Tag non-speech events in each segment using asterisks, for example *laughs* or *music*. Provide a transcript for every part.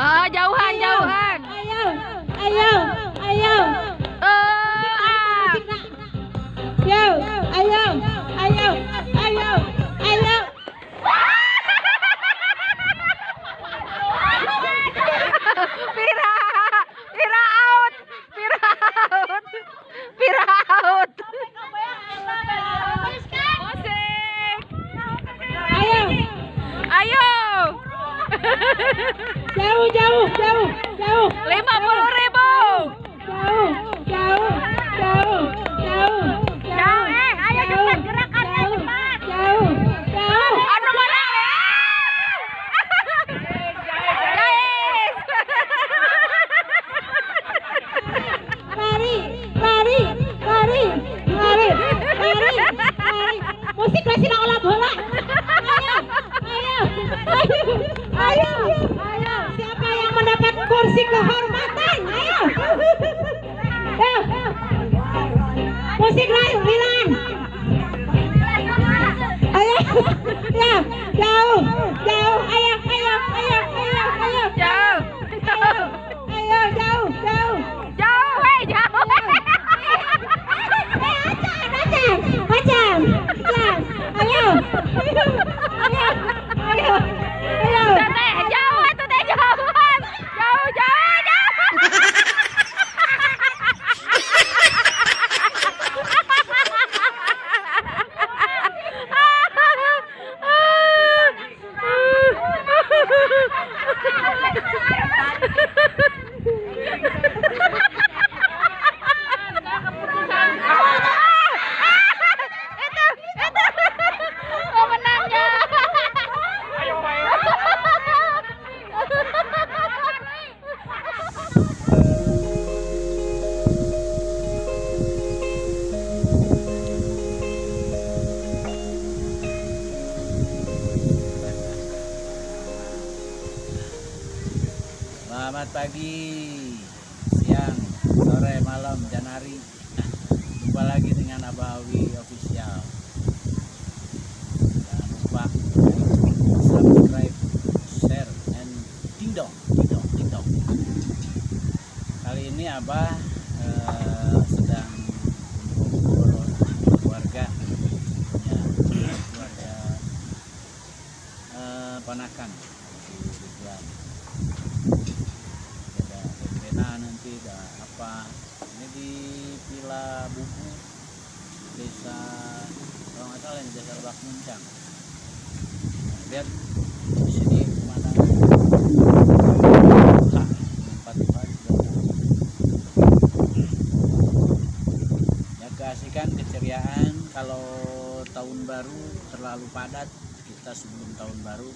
Ah, jauhan, ayo, jauhan. Ayo, ayo, ayo. Eh, ah. Yo, ayo, ayo, ayo, ayo. *laughs* Pira. kita olah bola. Ayo, ayo, ayo, ayo, ayo. Siapa yang mendapat kursi kehormatan? Ayo. Ayo. Musik lain, Milan. Ayo, ya, jauh, jauh. Pagi, siang, sore, malam, dan hari. Jumpa lagi dengan Abawi Official. Jangan lupa subscribe, share, and ding dong, ding dong, ding dong. Kali ini Abah eh, sedang keluarga, ya, keluarga eh, ponakan di Ridwan ada ada apa? Ini di Villa Bubu desa kalau nggak salah ini desa Lebak Muncang. Nah, lihat di sini pemandangan tempat ya keasikan keceriaan kalau tahun baru terlalu padat kita sebelum tahun baru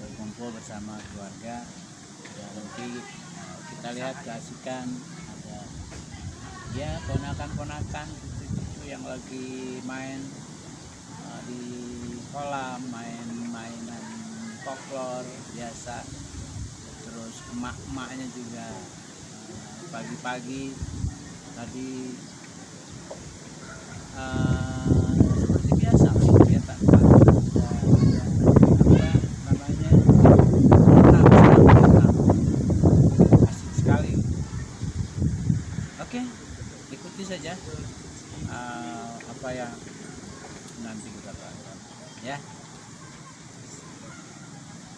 berkumpul bersama keluarga ya nanti kita lihat keasikan ada ya ponakan-ponakan cucu-cucu yang lagi main eh, di kolam main mainan folklor biasa. Terus emak-emaknya juga eh, pagi-pagi tadi eh,